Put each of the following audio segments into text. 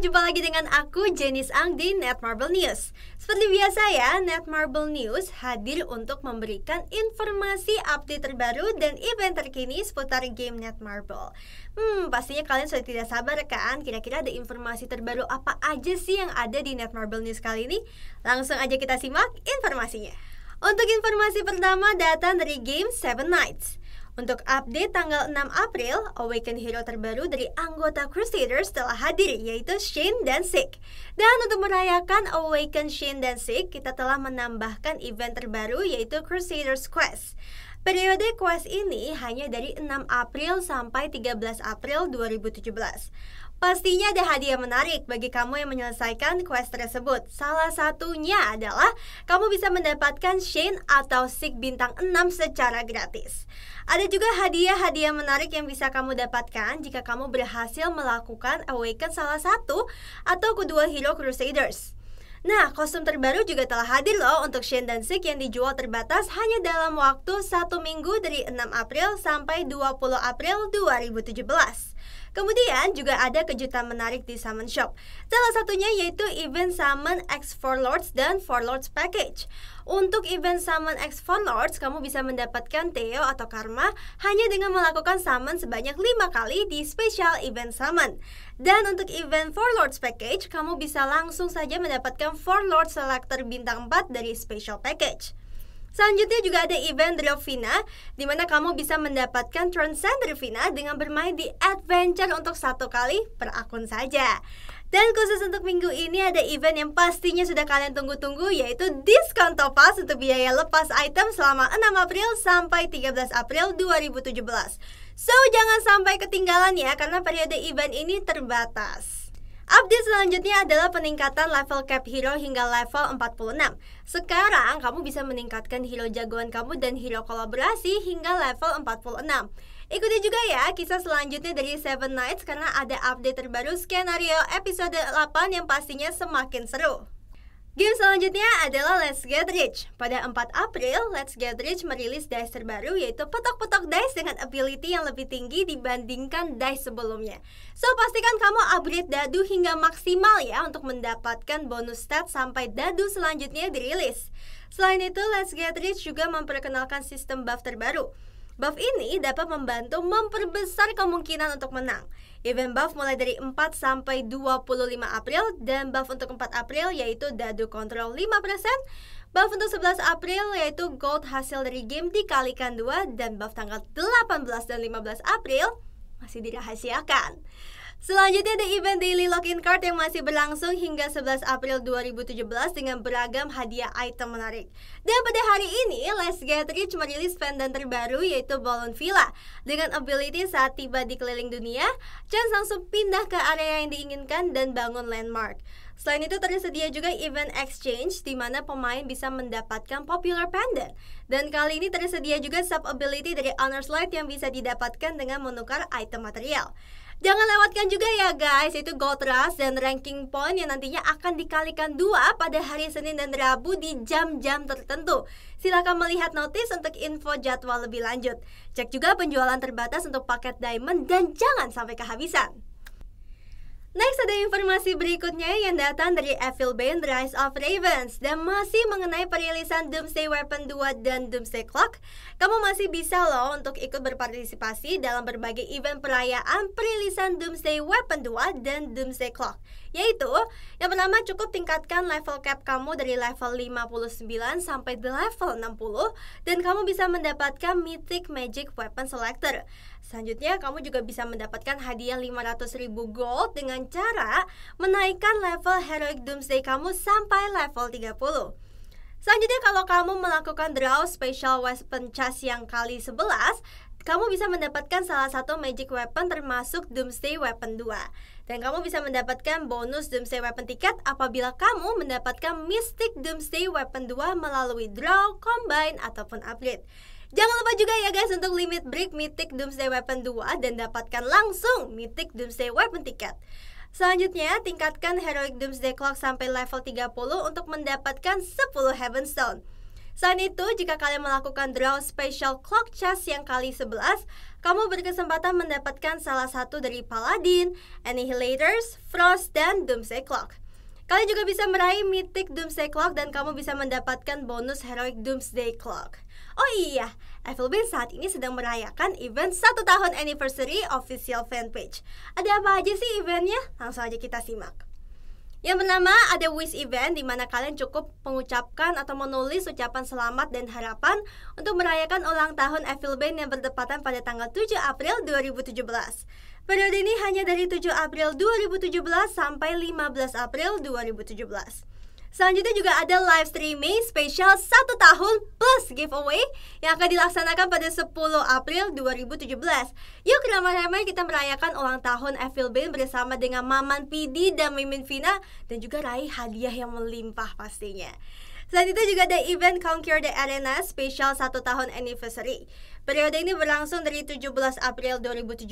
jumpa lagi dengan aku Jenis Ang di Netmarble News. Seperti biasa ya, Netmarble News hadir untuk memberikan informasi update terbaru dan event terkini seputar game Netmarble. Hmm, pastinya kalian sudah tidak sabar kan? Kira-kira ada informasi terbaru apa aja sih yang ada di Netmarble News kali ini? Langsung aja kita simak informasinya. Untuk informasi pertama datang dari game Seven Nights. Untuk update tanggal 6 April, Awaken Hero terbaru dari anggota Crusaders telah hadir yaitu Shane dan Sick. Dan untuk merayakan Awaken Shane dan Sick, kita telah menambahkan event terbaru yaitu Crusaders Quest. Periode quest ini hanya dari 6 April sampai 13 April 2017. Pastinya ada hadiah menarik bagi kamu yang menyelesaikan quest tersebut. Salah satunya adalah kamu bisa mendapatkan Shane atau Sig bintang 6 secara gratis. Ada juga hadiah-hadiah menarik yang bisa kamu dapatkan jika kamu berhasil melakukan Awaken salah satu atau kedua hero Crusaders. Nah, kostum terbaru juga telah hadir loh untuk Shane dan Sig yang dijual terbatas hanya dalam waktu satu minggu dari 6 April sampai 20 April 2017. Kemudian juga ada kejutan menarik di Summon Shop. Salah satunya yaitu event Summon X 4 Lords dan 4 Lords Package. Untuk event Summon X 4 Lords, kamu bisa mendapatkan Theo atau Karma hanya dengan melakukan summon sebanyak 5 kali di special event summon. Dan untuk event 4 Lords Package, kamu bisa langsung saja mendapatkan 4 Lords Selector bintang 4 dari special package. Selanjutnya juga ada event Drovina di mana kamu bisa mendapatkan Transcend Drovina dengan bermain di Adventure untuk satu kali per akun saja. Dan khusus untuk minggu ini ada event yang pastinya sudah kalian tunggu-tunggu yaitu diskon Topaz untuk biaya lepas item selama 6 April sampai 13 April 2017. So jangan sampai ketinggalan ya karena periode event ini terbatas. Update selanjutnya adalah peningkatan level cap hero hingga level 46 Sekarang kamu bisa meningkatkan hero jagoan kamu dan hero kolaborasi hingga level 46 Ikuti juga ya kisah selanjutnya dari Seven Nights karena ada update terbaru skenario episode 8 yang pastinya semakin seru Game selanjutnya adalah Let's Get Rich. Pada 4 April, Let's Get Rich merilis dice terbaru yaitu petok-petok dice dengan ability yang lebih tinggi dibandingkan dice sebelumnya. So, pastikan kamu upgrade dadu hingga maksimal ya untuk mendapatkan bonus stat sampai dadu selanjutnya dirilis. Selain itu, Let's Get Rich juga memperkenalkan sistem buff terbaru. Buff ini dapat membantu memperbesar kemungkinan untuk menang. Event buff mulai dari 4 sampai 25 April dan buff untuk 4 April yaitu dadu kontrol 5%, buff untuk 11 April yaitu gold hasil dari game dikalikan 2 dan buff tanggal 18 dan 15 April masih dirahasiakan. Selanjutnya ada event Daily Login Card yang masih berlangsung hingga 11 April 2017 dengan beragam hadiah item menarik. Dan pada hari ini, Let's Get Rich merilis pendant terbaru yaitu Balloon Villa. Dengan ability saat tiba di keliling dunia, chance langsung pindah ke area yang diinginkan dan bangun landmark. Selain itu tersedia juga event exchange di mana pemain bisa mendapatkan popular pendant. Dan kali ini tersedia juga sub ability dari Honors Light yang bisa didapatkan dengan menukar item material. Jangan lewatkan juga ya guys, itu Gold Rush dan ranking point yang nantinya akan dikalikan dua pada hari Senin dan Rabu di jam-jam tertentu. Silahkan melihat notis untuk info jadwal lebih lanjut. Cek juga penjualan terbatas untuk paket diamond dan jangan sampai kehabisan. Next ada informasi berikutnya yang datang dari Evil Bane Rise of Ravens. Dan masih mengenai perilisan Doomsday Weapon 2 dan Doomsday Clock Kamu masih bisa loh untuk ikut berpartisipasi dalam berbagai event perayaan perilisan Doomsday Weapon 2 dan Doomsday Clock Yaitu, yang pertama cukup tingkatkan level cap kamu dari level 59 sampai level 60 Dan kamu bisa mendapatkan Mythic Magic Weapon Selector Selanjutnya, kamu juga bisa mendapatkan hadiah 500 ribu gold dengan cara menaikkan level Heroic Doomsday kamu sampai level 30. Selanjutnya, kalau kamu melakukan draw Special Weapon Chest yang kali 11, kamu bisa mendapatkan salah satu magic weapon termasuk Doomsday Weapon 2. Dan kamu bisa mendapatkan bonus Doomsday Weapon tiket apabila kamu mendapatkan Mystic Doomsday Weapon 2 melalui draw, combine, ataupun upgrade. Jangan lupa juga ya guys untuk limit break Mythic Doomsday Weapon 2 dan dapatkan langsung Mythic Doomsday Weapon tiket. Selanjutnya, tingkatkan Heroic Doomsday Clock sampai level 30 untuk mendapatkan 10 Heaven Stone. Selain itu, jika kalian melakukan draw special clock chest yang kali 11, kamu berkesempatan mendapatkan salah satu dari Paladin, Annihilators, Frost, dan Doomsday Clock. Kalian juga bisa meraih Mythic Doomsday Clock dan kamu bisa mendapatkan bonus Heroic Doomsday Clock. Oh iya, FLB saat ini sedang merayakan event satu tahun anniversary official fanpage. Ada apa aja sih eventnya? Langsung aja kita simak. Yang pertama ada wish event di mana kalian cukup mengucapkan atau menulis ucapan selamat dan harapan untuk merayakan ulang tahun Evil Band yang bertepatan pada tanggal 7 April 2017. Periode ini hanya dari 7 April 2017 sampai 15 April 2017. Selanjutnya juga ada live streaming spesial satu tahun plus giveaway yang akan dilaksanakan pada 10 April 2017. Yuk ramai-ramai kita merayakan ulang tahun Evil Band bersama dengan Maman PD dan Mimin Vina dan juga raih hadiah yang melimpah pastinya. Selain itu juga ada event Conquer the Arena spesial satu tahun anniversary. Periode ini berlangsung dari 17 April 2017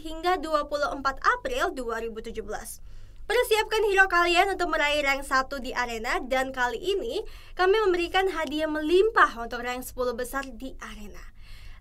hingga 24 April 2017. Persiapkan hero kalian untuk meraih rank 1 di arena dan kali ini kami memberikan hadiah melimpah untuk rank 10 besar di arena.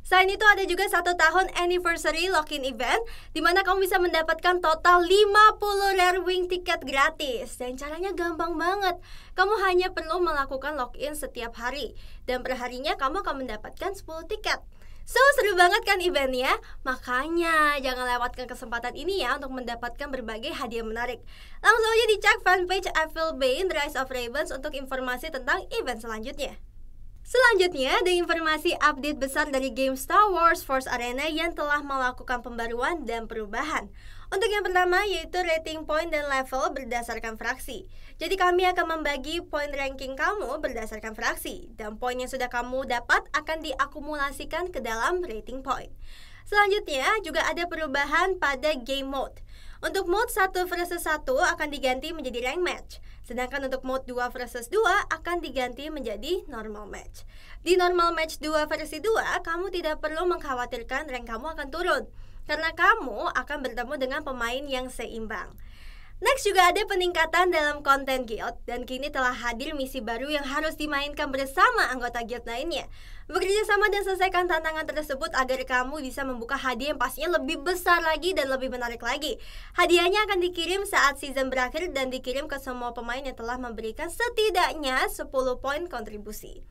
Selain itu ada juga satu tahun anniversary lock-in event di mana kamu bisa mendapatkan total 50 rare wing tiket gratis dan caranya gampang banget. Kamu hanya perlu melakukan login setiap hari dan perharinya kamu akan mendapatkan 10 tiket. So, seru banget kan eventnya? Makanya, jangan lewatkan kesempatan ini ya untuk mendapatkan berbagai hadiah menarik. Langsung aja dicek fanpage Evil Bane Rise of Ravens untuk informasi tentang event selanjutnya. Selanjutnya, ada informasi update besar dari game Star Wars Force Arena yang telah melakukan pembaruan dan perubahan. Untuk yang pertama yaitu rating point dan level berdasarkan fraksi. Jadi kami akan membagi poin ranking kamu berdasarkan fraksi dan poin yang sudah kamu dapat akan diakumulasikan ke dalam rating point. Selanjutnya juga ada perubahan pada game mode. Untuk mode 1 versus 1 akan diganti menjadi rank match. Sedangkan untuk mode 2 versus 2 akan diganti menjadi normal match. Di normal match 2 versi 2, kamu tidak perlu mengkhawatirkan rank kamu akan turun karena kamu akan bertemu dengan pemain yang seimbang. Next juga ada peningkatan dalam konten guild dan kini telah hadir misi baru yang harus dimainkan bersama anggota guild lainnya. Bekerja sama dan selesaikan tantangan tersebut agar kamu bisa membuka hadiah yang pastinya lebih besar lagi dan lebih menarik lagi. Hadiahnya akan dikirim saat season berakhir dan dikirim ke semua pemain yang telah memberikan setidaknya 10 poin kontribusi.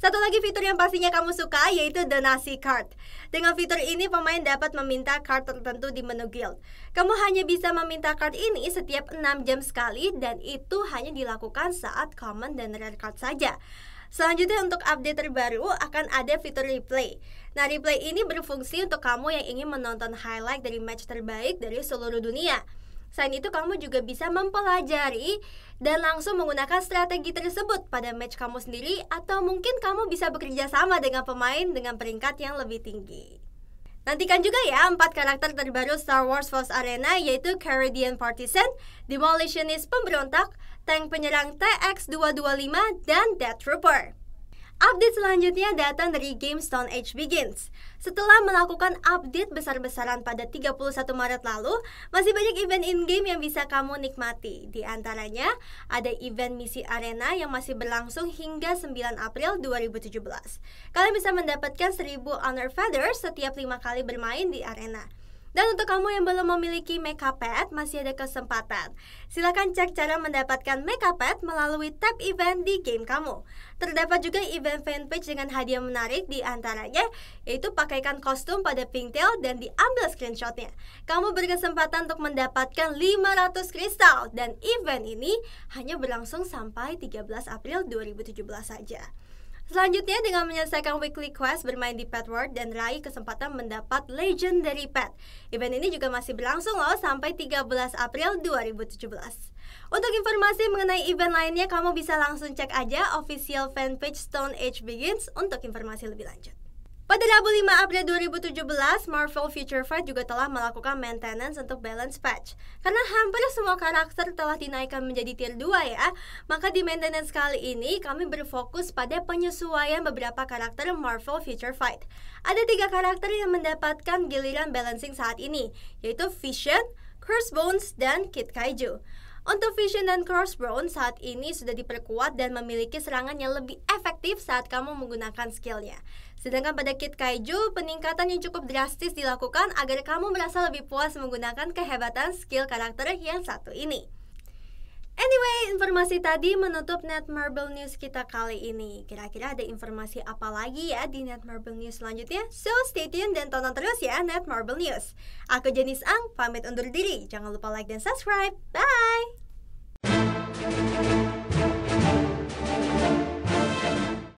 Satu lagi fitur yang pastinya kamu suka yaitu donasi card. Dengan fitur ini pemain dapat meminta card tertentu di menu guild. Kamu hanya bisa meminta card ini setiap 6 jam sekali dan itu hanya dilakukan saat common dan rare card saja. Selanjutnya untuk update terbaru akan ada fitur replay. Nah, replay ini berfungsi untuk kamu yang ingin menonton highlight dari match terbaik dari seluruh dunia. Selain itu, kamu juga bisa mempelajari dan langsung menggunakan strategi tersebut pada match kamu sendiri atau mungkin kamu bisa bekerja sama dengan pemain dengan peringkat yang lebih tinggi. Nantikan juga ya empat karakter terbaru Star Wars Force Arena yaitu Caridian Partisan, Demolitionist Pemberontak, Tank Penyerang TX-225, dan Death Trooper. Update selanjutnya datang dari game Stone Age Begins. Setelah melakukan update besar-besaran pada 31 Maret lalu, masih banyak event in-game yang bisa kamu nikmati. Di antaranya, ada event misi arena yang masih berlangsung hingga 9 April 2017. Kalian bisa mendapatkan 1000 Honor Feathers setiap 5 kali bermain di arena. Dan untuk kamu yang belum memiliki Makeup Pad, masih ada kesempatan. Silahkan cek cara mendapatkan Makeup Pad melalui tab event di game kamu. Terdapat juga event fanpage dengan hadiah menarik di antaranya, yaitu pakaikan kostum pada Pinktail dan diambil screenshotnya. Kamu berkesempatan untuk mendapatkan 500 kristal dan event ini hanya berlangsung sampai 13 April 2017 saja. Selanjutnya dengan menyelesaikan weekly quest bermain di Pet World dan raih kesempatan mendapat Legendary Pet. Event ini juga masih berlangsung loh sampai 13 April 2017. Untuk informasi mengenai event lainnya kamu bisa langsung cek aja official fanpage Stone Age Begins untuk informasi lebih lanjut. Pada Rabu 5 April 2017, Marvel Future Fight juga telah melakukan maintenance untuk balance patch. Karena hampir semua karakter telah dinaikkan menjadi tier 2 ya, maka di maintenance kali ini kami berfokus pada penyesuaian beberapa karakter Marvel Future Fight. Ada tiga karakter yang mendapatkan giliran balancing saat ini, yaitu Vision, Curse Bones, dan Kid Kaiju. Untuk Vision dan Crossbone saat ini sudah diperkuat dan memiliki serangan yang lebih efektif saat kamu menggunakan skillnya. Sedangkan pada Kit Kaiju, peningkatan yang cukup drastis dilakukan agar kamu merasa lebih puas menggunakan kehebatan skill karakter yang satu ini. Anyway, informasi tadi menutup Net Marble News kita kali ini. Kira-kira ada informasi apa lagi ya di Net Marble News selanjutnya? So, stay tune dan tonton terus ya Net Marble News. Aku Jenis Ang, pamit undur diri. Jangan lupa like dan subscribe. Bye!